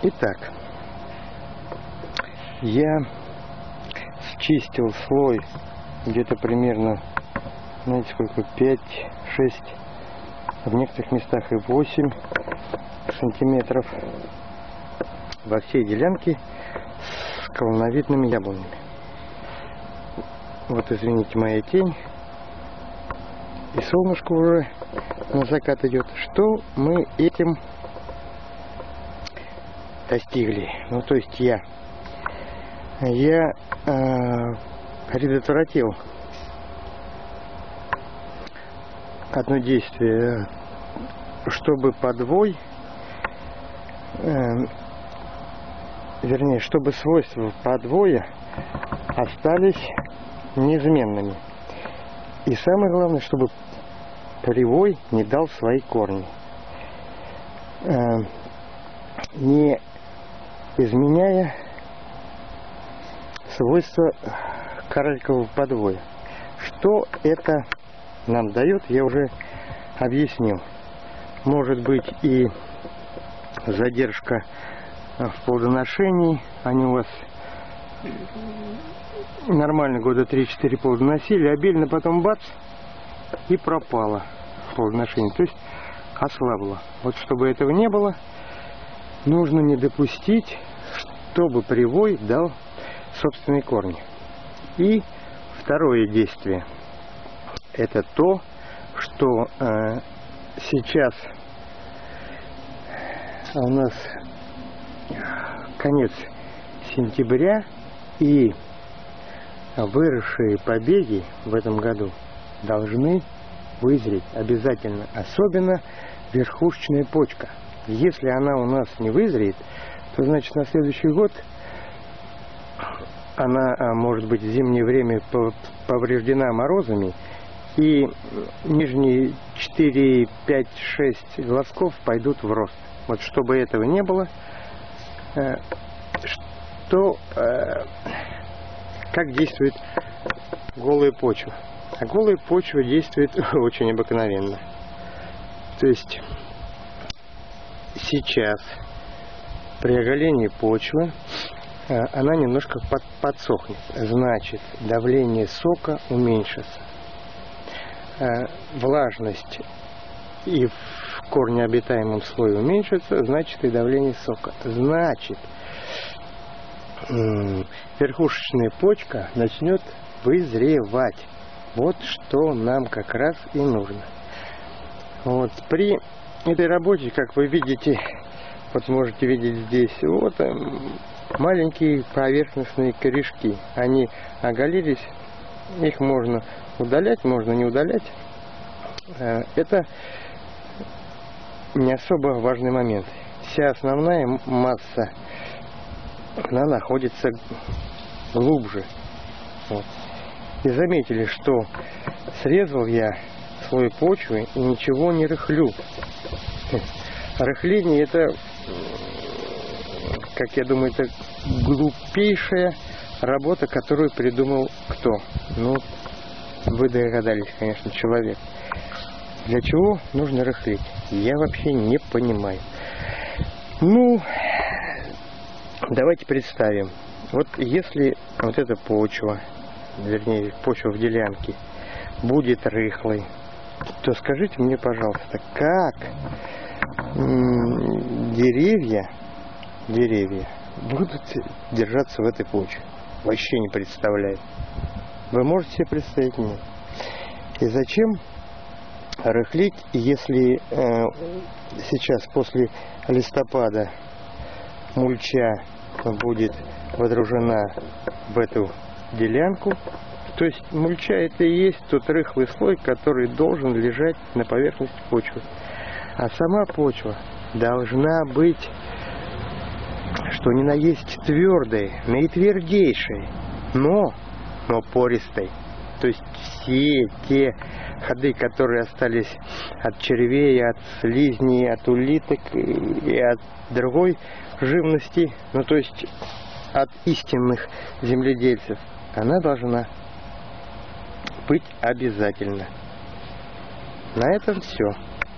Итак, я счистил слой где-то примерно, знаете сколько, 5-6, в некоторых местах и 8 сантиметров во всей делянке с колоновидными яблонями. Вот, извините, моя тень. И солнышко уже на закат идет. Что мы этим достигли? Ну, то есть я. Я э, предотвратил одно действие, чтобы подвой, э, вернее, чтобы свойства подвоя остались неизменными. И самое главное, чтобы полевой не дал свои корни. Э, не изменяя свойства королькового подвоя. Что это нам дает, я уже объяснил. Может быть и задержка в плодоношении. Они у вас нормально года 3-4 плодоносили, обильно потом бац, и пропало плодоношение. То есть ослабло. Вот чтобы этого не было, нужно не допустить, чтобы привой дал собственные корни. И второе действие – это то, что э, сейчас у нас конец сентября и выросшие побеги в этом году должны вызреть обязательно, особенно верхушечная почка. Если она у нас не вызреет, то значит на следующий год она а, может быть в зимнее время повреждена морозами, и нижние 4, 5, 6 глазков пойдут в рост. Вот чтобы этого не было, э, что, э, как действует голая почва. А голая почва действует очень обыкновенно. То есть сейчас при оголении почвы Э, она немножко под, подсохнет. Значит, давление сока уменьшится. Э, влажность и в корнеобитаемом слое уменьшится, значит и давление сока. Значит, верхушечная почка начнет вызревать. Вот что нам как раз и нужно. Вот при этой работе, как вы видите, вот можете видеть здесь, вот эм, маленькие поверхностные корешки. Они оголились, их можно удалять, можно не удалять. Э, это не особо важный момент. Вся основная масса, она находится глубже. Вот. И заметили, что срезал я слой почвы и ничего не рыхлю. Рыхление это как я думаю, это глупейшая работа, которую придумал кто? Ну, вы догадались, конечно, человек. Для чего нужно рыхлить? Я вообще не понимаю. Ну, давайте представим. Вот если вот эта почва, вернее, почва в делянке, будет рыхлой, то скажите мне, пожалуйста, как деревья деревья будут держаться в этой почве. Вообще не представляю. Вы можете себе представить? Нет. И зачем рыхлить, если э, сейчас после листопада мульча будет водружена в эту делянку. То есть мульча это и есть тот рыхлый слой, который должен лежать на поверхности почвы. А сама почва должна быть что ни на есть твердой, наитвердейшей, но, но пористой. То есть все те ходы, которые остались от червей, от слизней, от улиток и от другой живности, ну то есть от истинных земледельцев, она должна быть обязательно. На этом все.